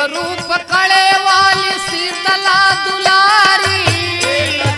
स्वरूप कड़े वाली शीतला दुलारी।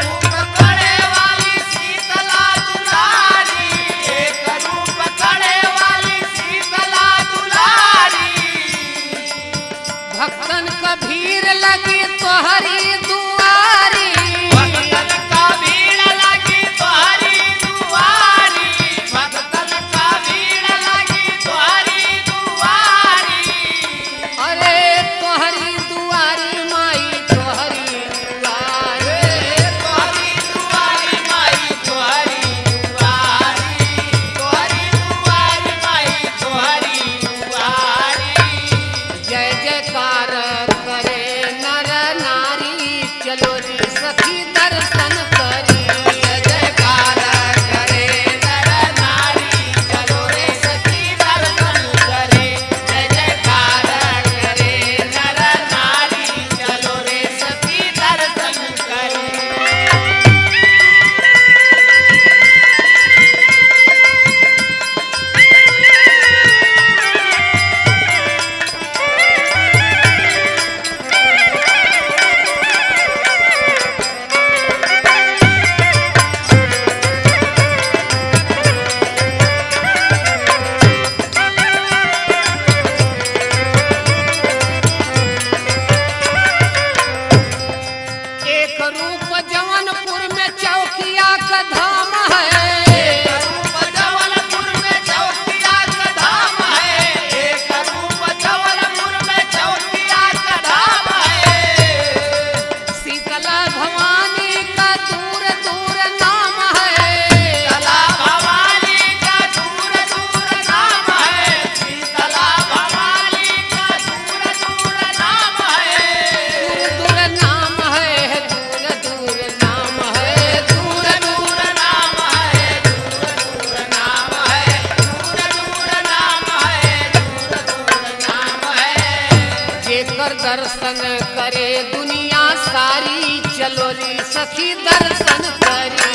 दर्शन करे दुनिया सारी चलो री सखी दर्शन करी।